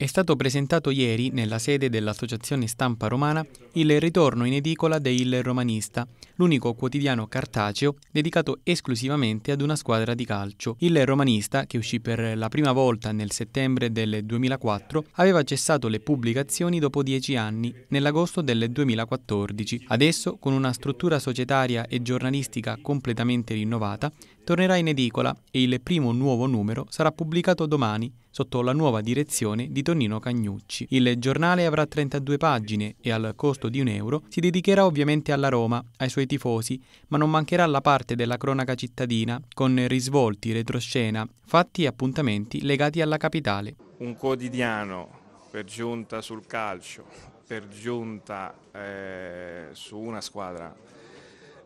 È stato presentato ieri, nella sede dell'Associazione Stampa Romana, il ritorno in edicola de Il Romanista, l'unico quotidiano cartaceo dedicato esclusivamente ad una squadra di calcio. Il Romanista, che uscì per la prima volta nel settembre del 2004, aveva cessato le pubblicazioni dopo dieci anni, nell'agosto del 2014. Adesso, con una struttura societaria e giornalistica completamente rinnovata, tornerà in edicola e il primo nuovo numero sarà pubblicato domani sotto la nuova direzione di Tonino Cagnucci. Il giornale avrà 32 pagine e al costo di un euro si dedicherà ovviamente alla Roma, ai suoi tifosi, ma non mancherà la parte della cronaca cittadina con risvolti, retroscena, fatti e appuntamenti legati alla capitale. Un quotidiano per giunta sul calcio, per giunta eh, su una squadra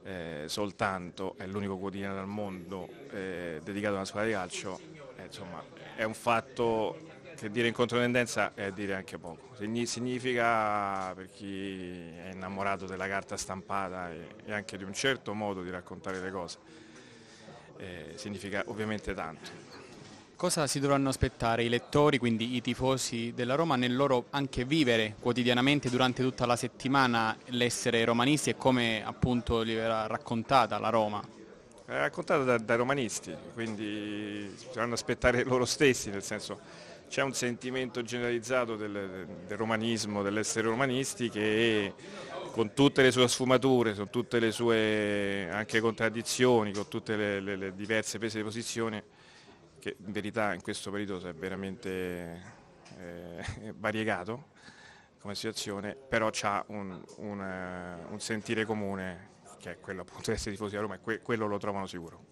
eh, soltanto, è l'unico quotidiano al mondo eh, dedicato a una squadra di calcio, eh, insomma, è un fatto che dire in controtendenza è dire anche poco. Significa per chi è innamorato della carta stampata e anche di un certo modo di raccontare le cose, eh, significa ovviamente tanto. Cosa si dovranno aspettare i lettori, quindi i tifosi della Roma, nel loro anche vivere quotidianamente durante tutta la settimana l'essere romanisti e come appunto gli verrà raccontata la Roma? È raccontata da, dai romanisti, quindi si dovranno aspettare loro stessi, nel senso c'è un sentimento generalizzato del, del romanismo, dell'essere romanisti che con tutte le sue sfumature, con tutte le sue anche contraddizioni, con tutte le, le, le diverse prese di posizione, che in verità in questo periodo è veramente eh, variegato come situazione, però ha un, un, un, sentire comune che è quello appunto di essere tifosi a Roma e que quello lo trovano sicuro.